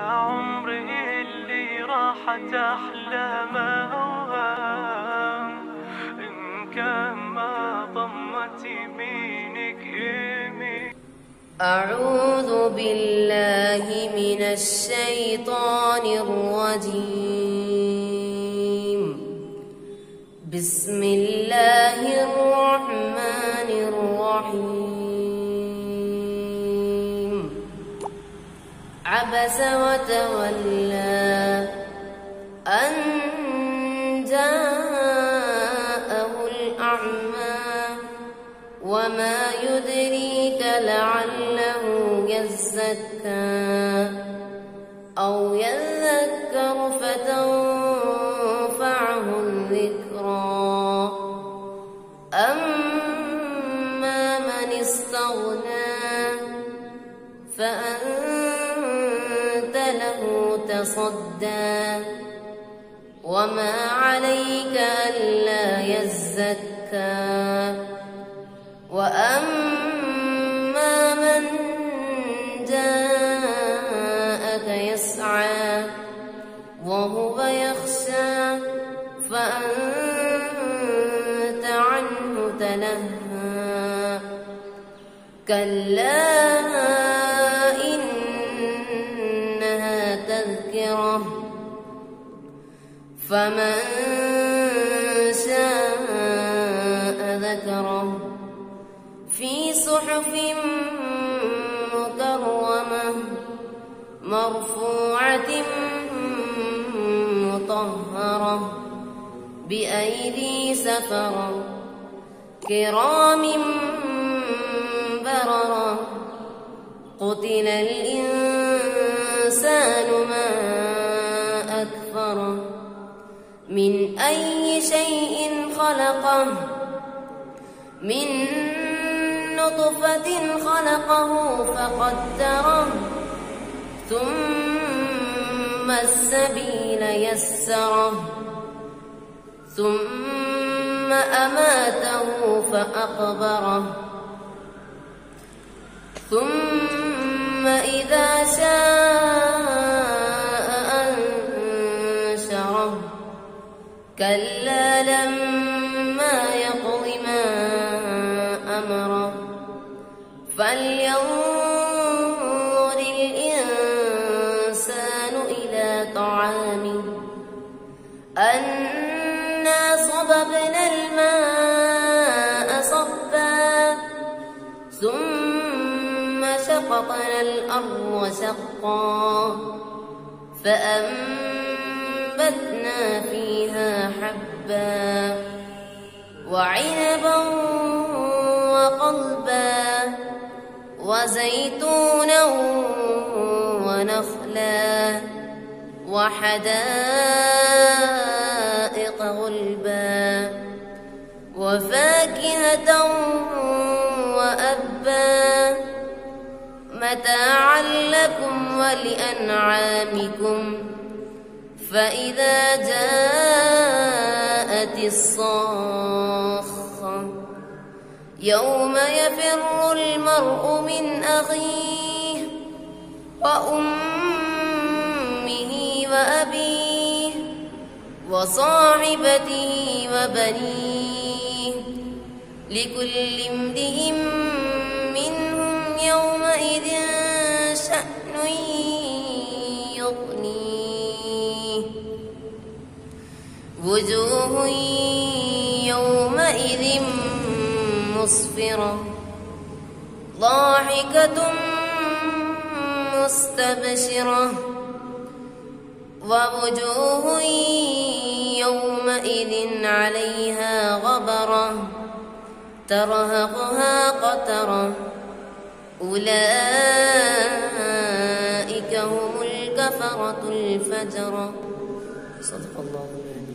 عمري اللي راحت أحلامه إن كان ما ضمت يمينك يمين أعوذ بالله من الشيطان الرجيم. بسم الله الرحمن عبس وتولى أن جاءه الأعمى وما يدريك لعله يزكى أو يذكر فتنفعه الذكرى أما من استغنى فأنت تصدى وما عليك ألا يزكى. وأما من جاءك يسعى وهو يخشى فأنت عنه تلهى. كلا فمن شاء ذكره في صحف مكرمة مرفوعة مطهرة بأيدي سفرة كرام بررة قتل الإنسان ما من أي شيء خلقه من نطفة خلقه فقدره ثم السبيل يسره ثم أماته فأقبره ثم إذا شاء أنا صببنا الماء صبا ثم شققنا الأرض شقا فأنبتنا فيها حبا وعنبا وقلبا وزيتونا ونخلا. وحدائق غلبا وفاكهة وأبا متاعا لكم ولأنعامكم فإذا جاءت الصاخة يوم يفر المرء من أخيه وأمه وأبيه وصاحبته وبنيه لكل امرئ منهم يومئذ شأن يغنيه. وجوه يومئذ مسفرة ضاحكة مستبشرة. ووجوه يومئذ عليها غبرة ترهقها قترة. أولئك هم الكفرة الفجرة. صدق الله العظيم.